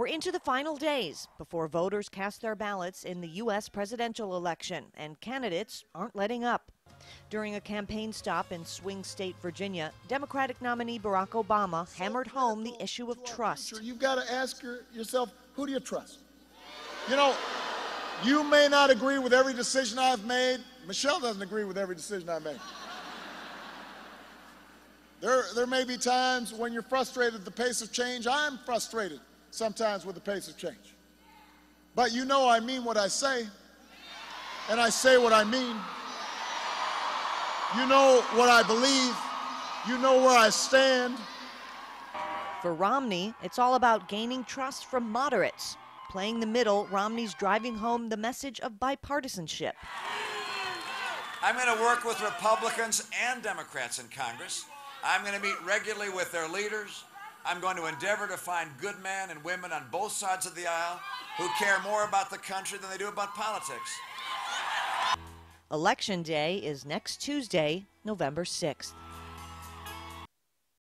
We're into the final days before voters cast their ballots in the U.S. presidential election, and candidates aren't letting up. During a campaign stop in swing state Virginia, Democratic nominee Barack Obama hammered home the issue of trust. You've got to ask your, yourself, who do you trust? You know, you may not agree with every decision I've made. Michelle doesn't agree with every decision I've made. There, there may be times when you're frustrated at the pace of change. I'm frustrated sometimes with the pace of change. But you know I mean what I say, and I say what I mean. You know what I believe. You know where I stand. For Romney, it's all about gaining trust from moderates. Playing the middle, Romney's driving home the message of bipartisanship. I'm going to work with Republicans and Democrats in Congress. I'm going to meet regularly with their leaders. I'm going to endeavor to find good men and women on both sides of the aisle who care more about the country than they do about politics. Election Day is next Tuesday, November 6th.